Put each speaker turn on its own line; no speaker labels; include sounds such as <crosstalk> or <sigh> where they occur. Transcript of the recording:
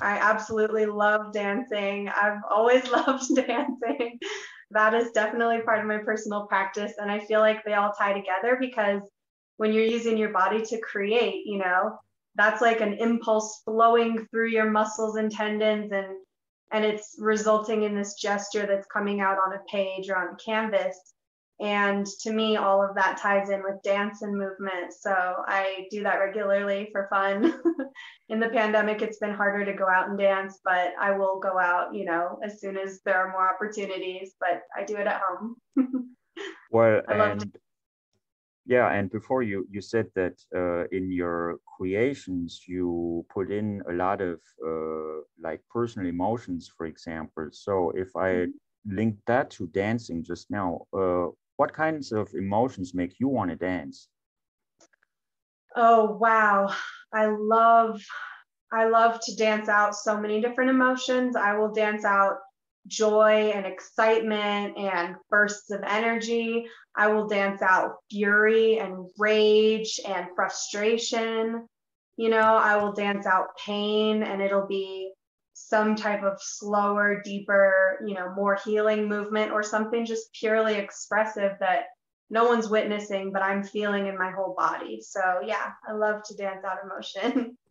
I absolutely love dancing. I've always <laughs> loved dancing. That is definitely part of my personal practice. And I feel like they all tie together because when you're using your body to create, you know, that's like an impulse flowing through your muscles and tendons and and it's resulting in this gesture that's coming out on a page or on canvas and to me, all of that ties in with dance and movement. So I do that regularly for fun. <laughs> in the pandemic, it's been harder to go out and dance, but I will go out, you know, as soon as there are more opportunities, but I do it at home. <laughs>
well, and yeah, and before you, you said that uh, in your creations, you put in a lot of uh, like personal emotions, for example. So if I mm-hmm. link that to dancing just now, uh, what kinds of emotions make you want to dance?
Oh wow. I love I love to dance out so many different emotions. I will dance out joy and excitement and bursts of energy. I will dance out fury and rage and frustration. You know, I will dance out pain and it'll be some type of slower, deeper, you know, more healing movement or something just purely expressive that no one's witnessing, but I'm feeling in my whole body. So yeah, I love to dance out emotion. <laughs>